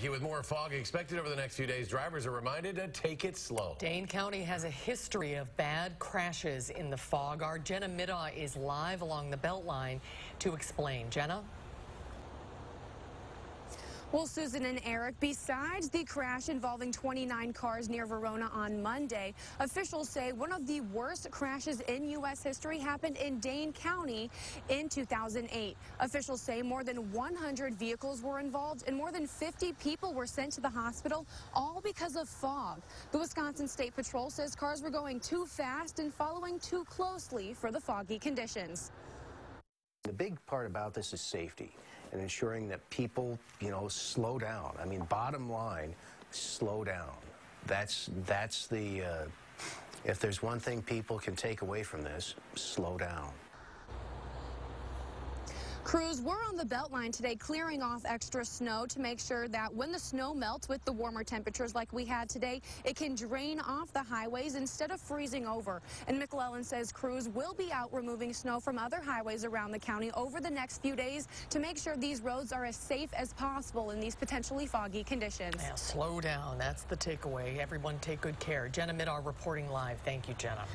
Thank you. With more fog expected over the next few days, drivers are reminded to take it slow. Dane County has a history of bad crashes in the fog. Our Jenna Middaugh is live along the Beltline to explain. Jenna? Well, Susan and Eric, besides the crash involving 29 cars near Verona on Monday, officials say one of the worst crashes in U.S. history happened in Dane County in 2008. Officials say more than 100 vehicles were involved and more than 50 people were sent to the hospital, all because of fog. The Wisconsin State Patrol says cars were going too fast and following too closely for the foggy conditions. The big part about this is safety and ensuring that people, you know, slow down. I mean, bottom line, slow down. That's, that's the, uh, if there's one thing people can take away from this, slow down. Crews were on the Beltline today clearing off extra snow to make sure that when the snow melts with the warmer temperatures like we had today, it can drain off the highways instead of freezing over. And McClellan says crews will be out removing snow from other highways around the county over the next few days to make sure these roads are as safe as possible in these potentially foggy conditions. Yeah, slow down. That's the takeaway. Everyone take good care. Jenna Middaugh reporting live. Thank you, Jenna.